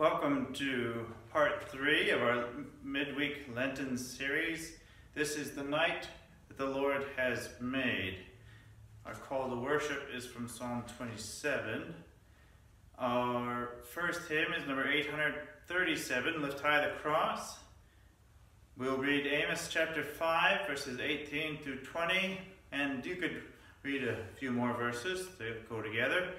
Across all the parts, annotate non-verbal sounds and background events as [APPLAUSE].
Welcome to part three of our midweek Lenten series. This is the night that the Lord has made. Our call to worship is from Psalm 27. Our first hymn is number 837, Lift High the Cross. We'll read Amos chapter 5, verses 18 through 20, and you could read a few more verses, they go together.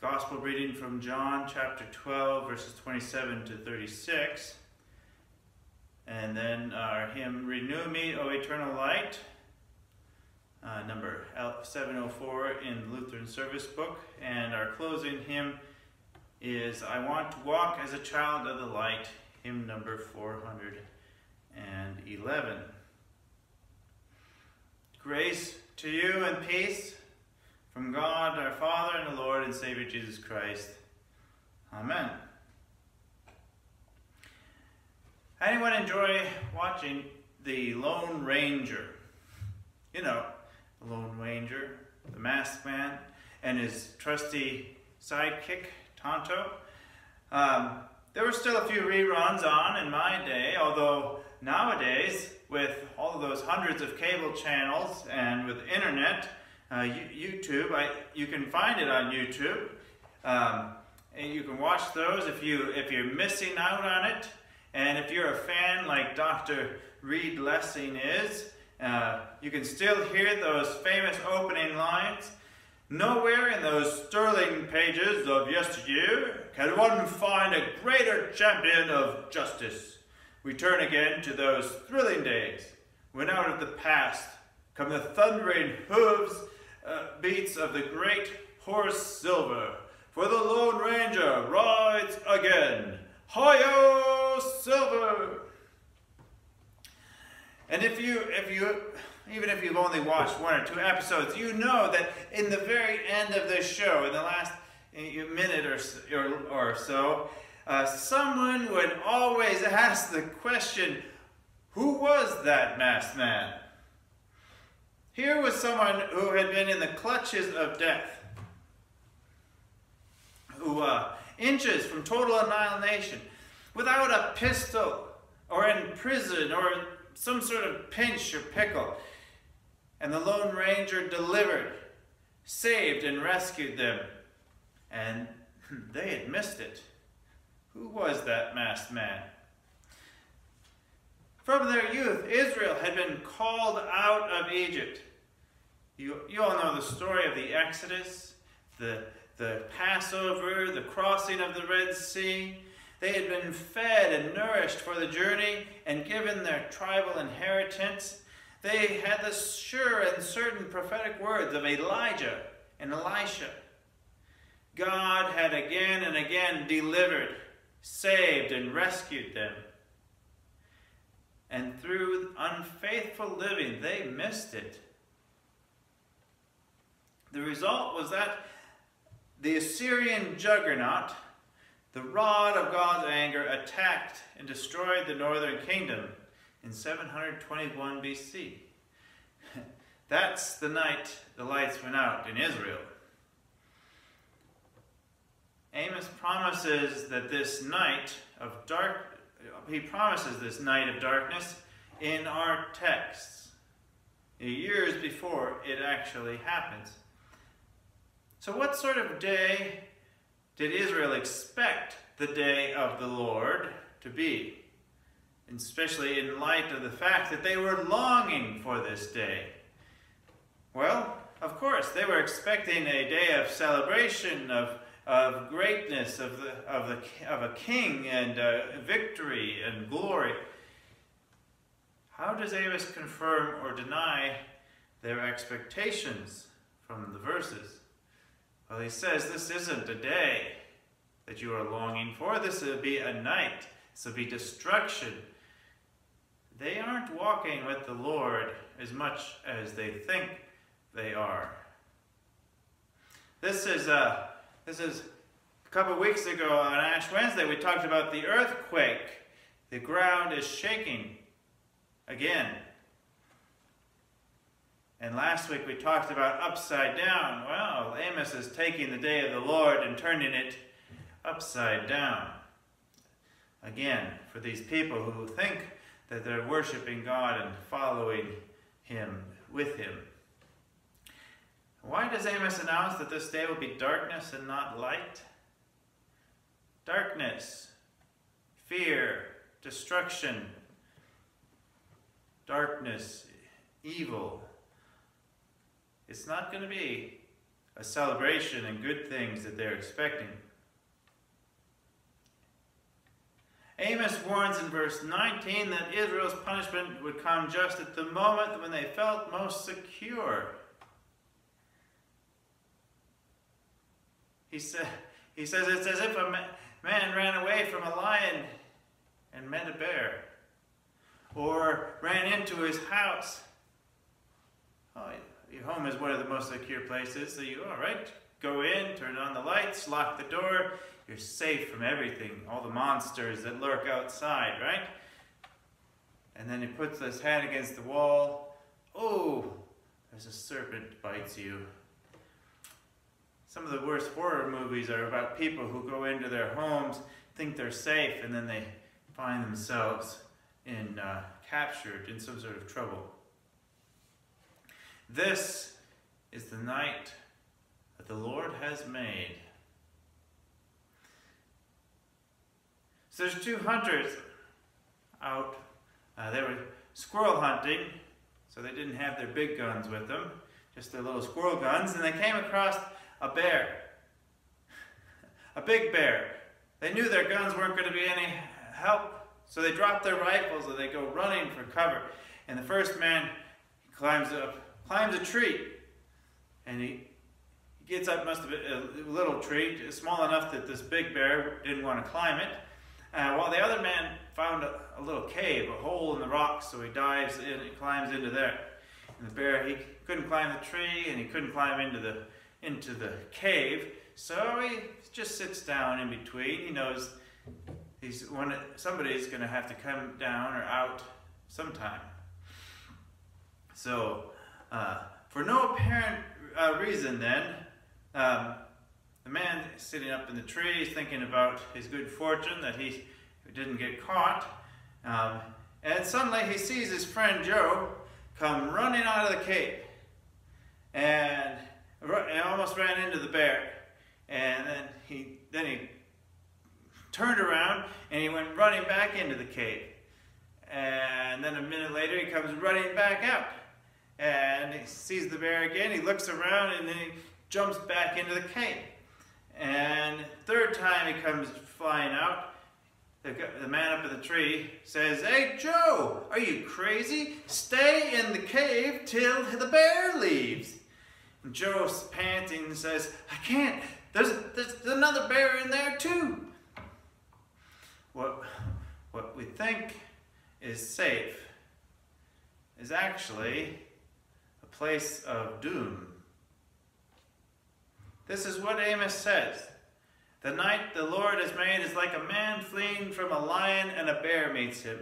Gospel reading from John chapter 12, verses 27 to 36. And then our hymn, Renew Me, O Eternal Light, uh, number 704 in Lutheran Service Book. And our closing hymn is I Want to Walk as a Child of the Light, hymn number 411. Grace to you and peace from God our Father and the Lord and Savior Jesus Christ. Amen. Anyone enjoy watching The Lone Ranger? You know, the Lone Ranger, the masked man, and his trusty sidekick, Tonto. Um, there were still a few reruns on in my day, although nowadays, with all of those hundreds of cable channels and with internet, uh, YouTube, I, you can find it on YouTube. Um, and you can watch those if, you, if you're missing out on it. And if you're a fan like Dr. Reed Lessing is, uh, you can still hear those famous opening lines. Nowhere in those sterling pages of yesteryear can one find a greater champion of justice. We turn again to those thrilling days when out of the past come the thundering hooves uh, beats of the great horse Silver. For the Lone Ranger rides again. Hi-yo, Silver! And if you, if you, even if you've only watched one or two episodes, you know that in the very end of this show, in the last minute or, or, or so, uh, someone would always [LAUGHS] ask the question, who was that masked man? Here was someone who had been in the clutches of death, who uh, inches from total annihilation, without a pistol, or in prison, or some sort of pinch or pickle. And the Lone Ranger delivered, saved, and rescued them. And [LAUGHS] they had missed it. Who was that masked man? From their youth, Israel had been called out of Egypt. You, you all know the story of the Exodus, the, the Passover, the crossing of the Red Sea. They had been fed and nourished for the journey and given their tribal inheritance. They had the sure and certain prophetic words of Elijah and Elisha. God had again and again delivered, saved, and rescued them. And through unfaithful living, they missed it. The result was that the Assyrian juggernaut, the rod of God's anger, attacked and destroyed the northern kingdom in 721 BC. [LAUGHS] That's the night the lights went out in Israel. Amos promises that this night of dark, he promises this night of darkness in our texts, years before it actually happens. So what sort of day did Israel expect the day of the Lord to be? Especially in light of the fact that they were longing for this day. Well, of course, they were expecting a day of celebration, of, of greatness, of, the, of, the, of a king and uh, victory and glory. How does Amos confirm or deny their expectations from the verses? Well, he says this isn't a day that you are longing for. This will be a night. This will be destruction. They aren't walking with the Lord as much as they think they are. This is a, this is a couple weeks ago on Ash Wednesday, we talked about the earthquake. The ground is shaking again. And last week we talked about upside down. Well, Amos is taking the day of the Lord and turning it upside down. again for these people who think that they're worshiping God and following Him with Him. Why does Amos announce that this day will be darkness and not light? Darkness, fear, destruction, darkness, evil. It's not going to be a celebration and good things that they're expecting. Amos warns in verse 19 that Israel's punishment would come just at the moment when they felt most secure. He, sa- he says it's as if a man ran away from a lion and met a bear, or ran into his house. Oh, your home is one of the most secure places, so you, all right, go in, turn on the lights, lock the door, you're safe from everything, all the monsters that lurk outside, right? And then he puts his hand against the wall. Oh, there's a serpent bites you. Some of the worst horror movies are about people who go into their homes, think they're safe, and then they find themselves in uh, captured in some sort of trouble. This is the night that the Lord has made. So there's two hunters out. Uh, they were squirrel hunting, so they didn't have their big guns with them, just their little squirrel guns, and they came across a bear. A big bear. They knew their guns weren't going to be any help, so they dropped their rifles and they go running for cover. And the first man climbs up, climbs a tree, and he gets up, must have been a little tree, small enough that this big bear didn't want to climb it. Uh, while the other man found a, a, little cave, a hole in the rocks, so he dives in, he climbs into there. And the bear, he couldn't climb the tree, and he couldn't climb into the into the cave, so he just sits down in between. He knows he's when somebody's going to have to come down or out sometime. So, uh, for no apparent uh, reason, then. Um, the man sitting up in the tree is thinking about his good fortune that he didn't get caught. Um, and suddenly he sees his friend Joe come running out of the cave. And, and almost ran into the bear. And then he, then he turned around and he went running back into the cave. And then a minute later he comes running back out. And he sees the bear again. He looks around and then he jumps back into the cave. And third time he comes flying out, the, the man up in the tree says, Hey Joe, are you crazy? Stay in the cave till the bear leaves. And Joe's panting and says, I can't. There's, there's another bear in there too. What, what we think is safe is actually a place of doom. This is what Amos says. The night the Lord has made is like a man fleeing from a lion and a bear meets him.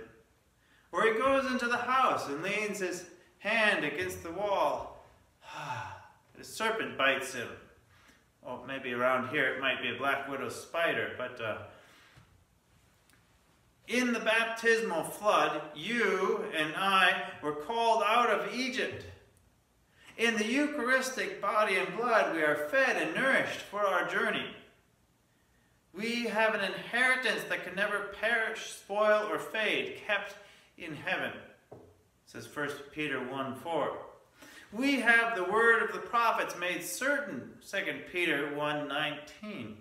Or he goes into the house and leans his hand against the wall. [SIGHS] Ah, a serpent bites him. Or maybe around here it might be a black widow spider, but uh, in the baptismal flood, you and I were called out of Egypt. In the Eucharistic body and blood, we are fed and nourished for our journey. We have an inheritance that can never perish, spoil, or fade, kept in heaven, says 1 Peter 1 4. We have the word of the prophets made certain, 2 Peter 1 19.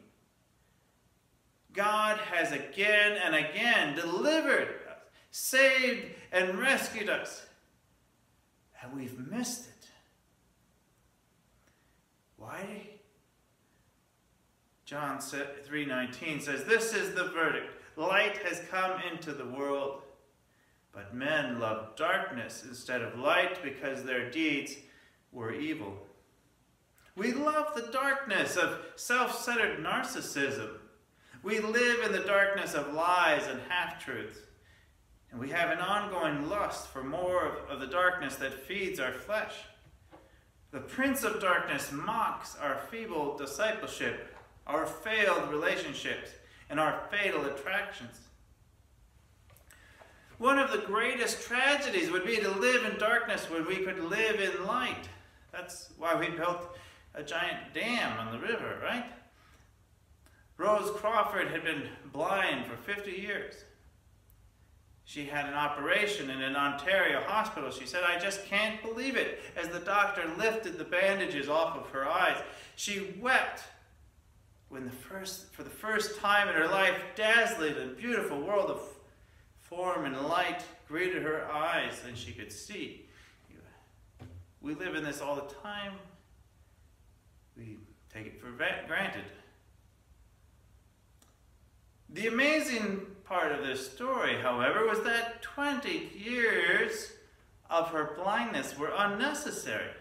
God has again and again delivered us, saved and rescued us, and we've missed it. Why? John 3:19 says, "This is the verdict. Light has come into the world, but men loved darkness instead of light because their deeds were evil." We love the darkness of self-centered narcissism. We live in the darkness of lies and half-truths. And we have an ongoing lust for more of the darkness that feeds our flesh. The Prince of Darkness mocks our feeble discipleship, our failed relationships, and our fatal attractions. One of the greatest tragedies would be to live in darkness when we could live in light. That's why we built a giant dam on the river, right? Rose Crawford had been blind for 50 years. She had an operation in an Ontario hospital. She said, I just can't believe it. As the doctor lifted the bandages off of her eyes, she wept when the first, for the first time in her life, dazzling and beautiful world of form and light greeted her eyes and she could see. We live in this all the time. We take it for granted. The amazing part of this story, however, was that 20 years of her blindness were unnecessary.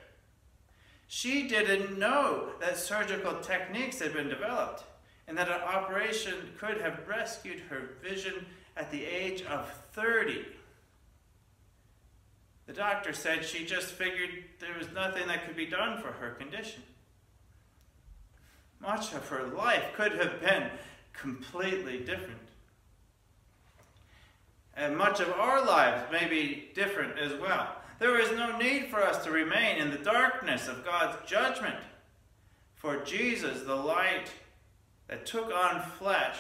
She didn't know that surgical techniques had been developed and that an operation could have rescued her vision at the age of 30. The doctor said she just figured there was nothing that could be done for her condition. Much of her life could have been completely different. And much of our lives may be different as well. There is no need for us to remain in the darkness of God's judgment. For Jesus, the light that took on flesh,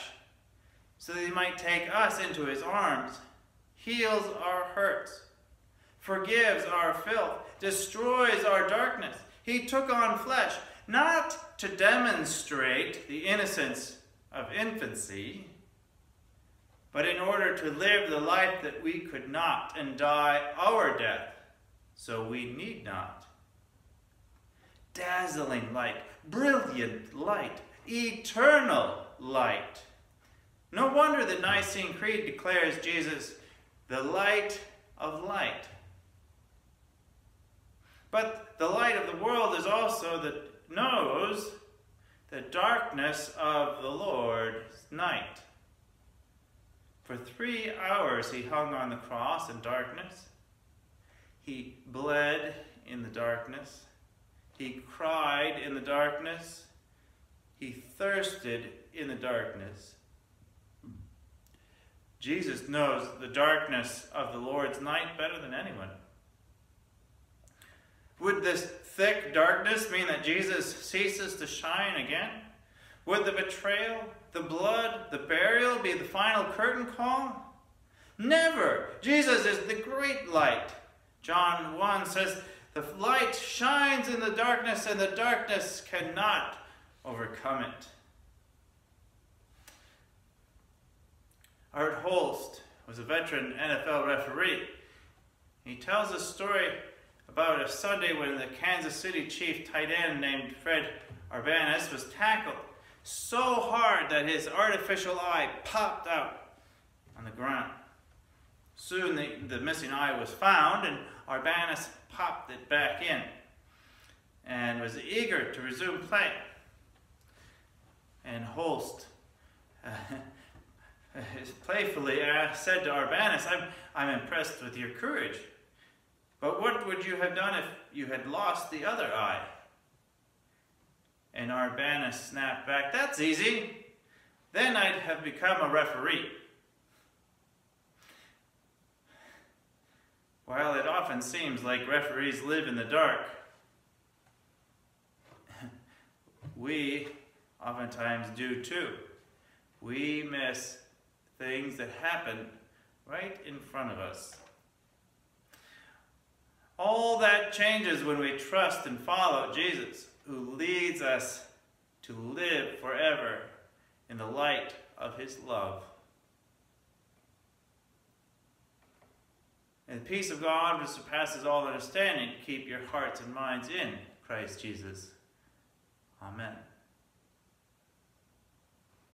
so that he might take us into his arms, heals our hurts, forgives our filth, destroys our darkness. He took on flesh, not to demonstrate the innocence of infancy, but in order to live the life that we could not and die our death, so we need not. Dazzling light, brilliant light, eternal light. No wonder the Nicene Creed declares Jesus the light of light. But the light of the world is also that knows the darkness of the Lord's night. For three hours he hung on the cross in darkness. He bled in the darkness. He cried in the darkness. He thirsted in the darkness. Jesus knows the darkness of the Lord's night better than anyone. Would this thick darkness mean that Jesus ceases to shine again? Would the betrayal, the blood, the burial be the final curtain call? Never! Jesus is the great light. John 1 says, The light shines in the darkness, and the darkness cannot overcome it. Art Holst was a veteran NFL referee. He tells a story about a Sunday when the Kansas City Chief tight end named Fred Arbanas was tackled so hard that his artificial eye popped out on the ground. Soon the, the missing eye was found and Arbanas popped it back in and was eager to resume play. And Holst uh, [LAUGHS] playfully said to Arbanas, I'm, I'm impressed with your courage. But what would you have done if you had lost the other eye? And Arbanas snapped back, That's easy. Then I'd have become a referee. While it often seems like referees live in the dark, [LAUGHS] we oftentimes do too. We miss things that happen right in front of us. All that changes when we trust and follow Jesus, who leads us to live forever in the light of his love. And the peace of God, which surpasses all understanding, keep your hearts and minds in Christ Jesus. Amen.